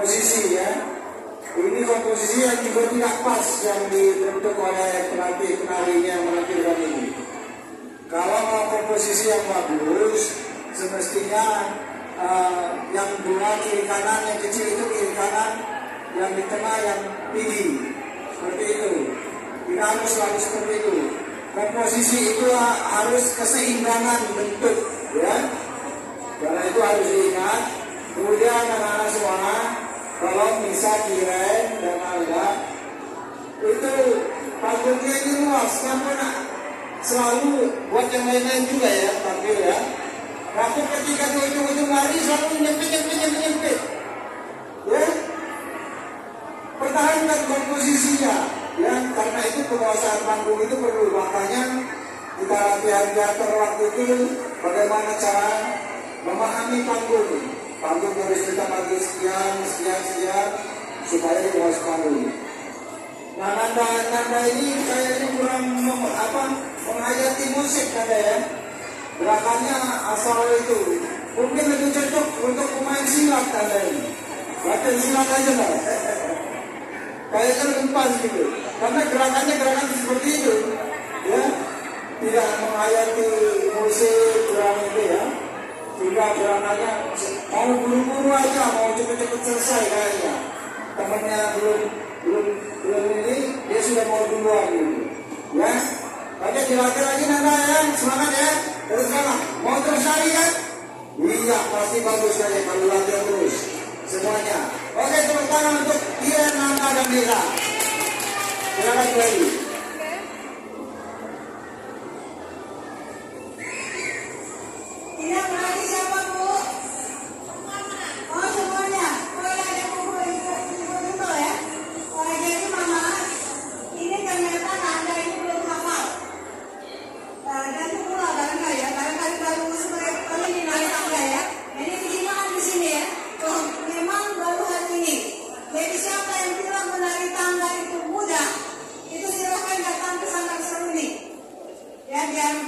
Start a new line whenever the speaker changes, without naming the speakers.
komposisi ya ini komposisi yang juga tidak pas yang dibentuk oleh pelatih penarinya menampilkan ini. Kalau mau komposisi yang bagus semestinya uh, yang dua kiri kanan yang kecil itu kiri kanan yang di tengah yang tinggi seperti itu. Tidak harus selalu seperti itu. Komposisi itu harus keseimbangan bentuk ya. Karena itu harus diingat. Kemudian anak-anak semua kalau bisa kirim dan ada itu panggungnya ini luas kamu nak? Selalu buat yang lain-lain juga ya tampil ya. Tapi ketika di ujung-ujung lari selalu nyempit nyempit nyempit nyempit. Ya. Pertahankan komposisinya ya. Karena itu penguasaan panggung itu perlu makanya kita latihan teater waktu itu bagaimana cara memahami panggung. Panggung harus kita sekian supaya panggung nah nanda nanda ini kayaknya kurang mem, apa menghayati musik kata ya. Gerakannya asal itu. Mungkin lebih cocok untuk pemain silat kata ini latihan silat aja lah. Kayaknya lebih pas gitu. Karena gerakannya gerakan seperti itu. Ya tidak menghayati musik kurang itu ya. Sehingga gerakannya mau buru-buru aja mau cepet-cepet selesai kayaknya temannya belum belum belum ini dia sudah mau duluan. Gitu ya oke dilatih lagi nanda ya. Semangat ya. Terus mana mau terus lagi kan iya pasti bagus saja kalau latihan terus. Semuanya. Oke tepuk tangan untuk dia Nanda dan Mira. Silakan kembali
Tidak lagi siapa bu? Oh semuanya. Oh ya ada buku ibu ibu dulu ya. Oh jadi mama ini ternyata Nanda ini belum hafal. Nah, dan itu pula barangkali ya, barangkali baru seperti kali ini naik tangga ya. Ini kejimaan di sini ya. Oh, memang baru hari ini. Jadi siapa yang bilang menari tangga itu mudah, itu silahkan datang ke sanggar seru ini. Ya